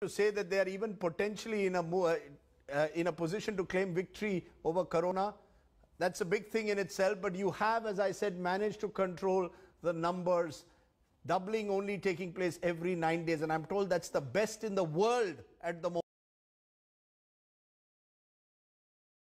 to say that they are even potentially in a uh, uh, in a position to claim victory over corona. That's a big thing in itself. But you have, as I said, managed to control the numbers. Doubling only taking place every nine days, and I'm told that's the best in the world at the moment.